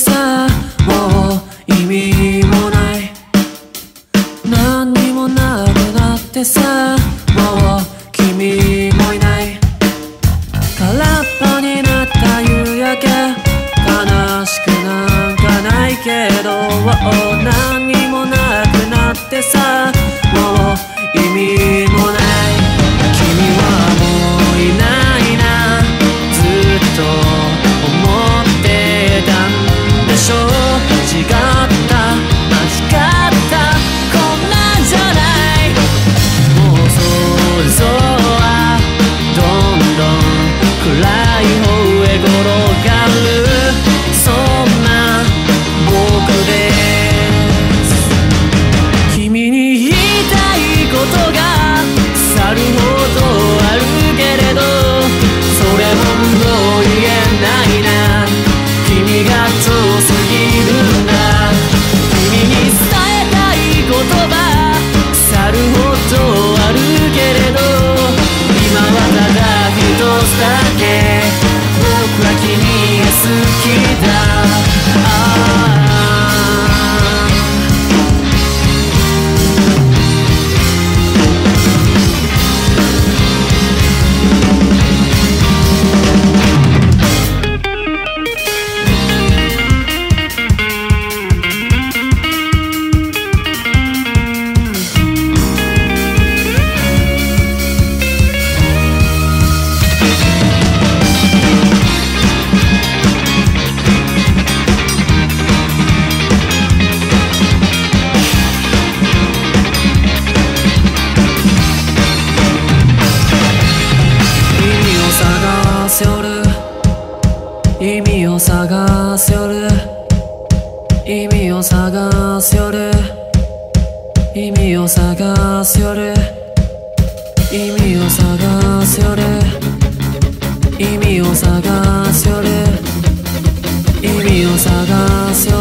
さもう意味もない。何にもなくなってさもう君もいない。空っぽになった夕焼け。悲しくなんかないけど何遠すぎる探す夜意味を探す夜意味を探す夜意味を探す夜意味を探す夜意味を探す夜